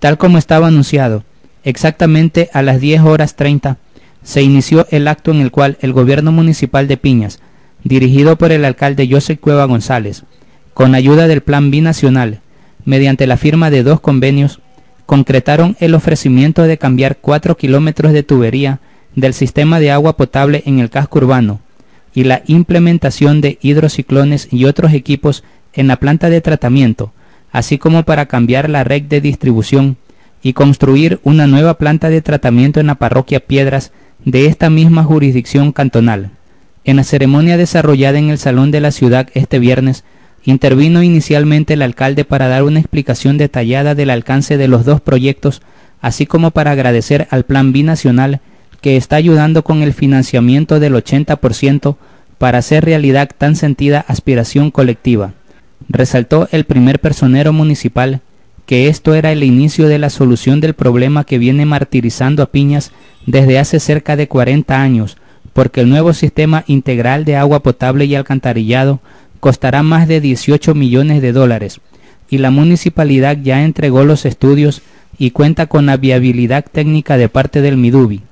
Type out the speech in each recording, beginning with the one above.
Tal como estaba anunciado, exactamente a las 10 horas 30 se inició el acto en el cual el gobierno municipal de Piñas, dirigido por el alcalde José Cueva González, con ayuda del Plan Binacional, mediante la firma de dos convenios, concretaron el ofrecimiento de cambiar 4 kilómetros de tubería del sistema de agua potable en el casco urbano y la implementación de hidrociclones y otros equipos en la planta de tratamiento, así como para cambiar la red de distribución y construir una nueva planta de tratamiento en la parroquia Piedras de esta misma jurisdicción cantonal. En la ceremonia desarrollada en el Salón de la Ciudad este viernes, intervino inicialmente el alcalde para dar una explicación detallada del alcance de los dos proyectos, así como para agradecer al Plan Binacional que está ayudando con el financiamiento del 80% para hacer realidad tan sentida aspiración colectiva. Resaltó el primer personero municipal que esto era el inicio de la solución del problema que viene martirizando a Piñas desde hace cerca de 40 años, porque el nuevo sistema integral de agua potable y alcantarillado costará más de 18 millones de dólares, y la municipalidad ya entregó los estudios y cuenta con la viabilidad técnica de parte del Midubi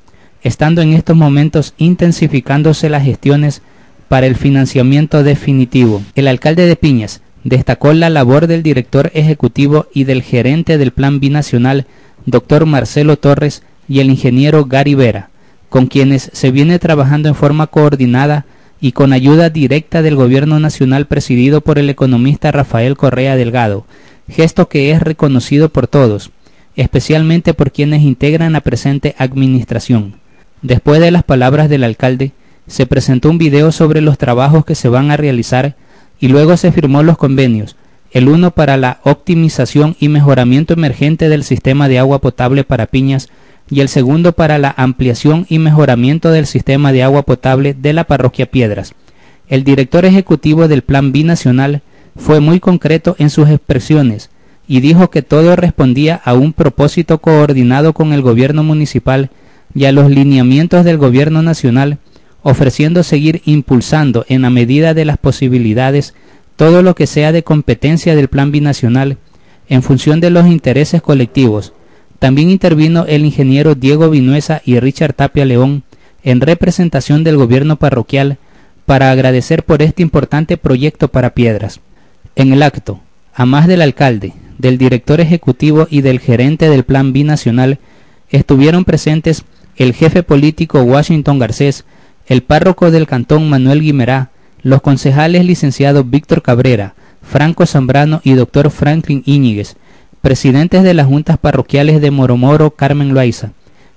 estando en estos momentos intensificándose las gestiones para el financiamiento definitivo. El alcalde de Piñas destacó la labor del director ejecutivo y del gerente del Plan Binacional, doctor Marcelo Torres, y el ingeniero Gary Vera, con quienes se viene trabajando en forma coordinada y con ayuda directa del gobierno nacional presidido por el economista Rafael Correa Delgado, gesto que es reconocido por todos, especialmente por quienes integran la presente administración. Después de las palabras del alcalde, se presentó un video sobre los trabajos que se van a realizar y luego se firmó los convenios, el uno para la optimización y mejoramiento emergente del sistema de agua potable para Piñas y el segundo para la ampliación y mejoramiento del sistema de agua potable de la parroquia Piedras. El director ejecutivo del Plan Binacional fue muy concreto en sus expresiones y dijo que todo respondía a un propósito coordinado con el gobierno municipal y a los lineamientos del Gobierno Nacional, ofreciendo seguir impulsando en la medida de las posibilidades todo lo que sea de competencia del Plan Binacional en función de los intereses colectivos. También intervino el ingeniero Diego Vinuesa y Richard Tapia León en representación del gobierno parroquial para agradecer por este importante proyecto para Piedras. En el acto, a más del alcalde, del director ejecutivo y del gerente del Plan Binacional, estuvieron presentes el jefe político Washington Garcés, el párroco del cantón Manuel Guimerá, los concejales licenciados Víctor Cabrera, Franco Zambrano y doctor Franklin Íñiguez, presidentes de las juntas parroquiales de Moromoro Carmen Loaiza,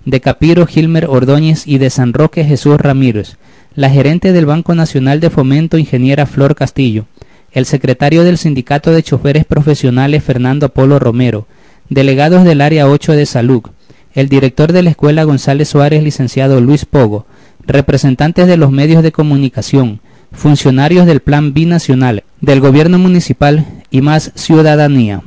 de Capiro Gilmer Ordóñez y de San Roque Jesús Ramírez, la gerente del Banco Nacional de Fomento ingeniera Flor Castillo, el secretario del Sindicato de Choferes Profesionales Fernando Apolo Romero, delegados del Área 8 de Salud, el director de la Escuela González Suárez, licenciado Luis Pogo, representantes de los medios de comunicación, funcionarios del Plan Binacional, del Gobierno Municipal y más ciudadanía.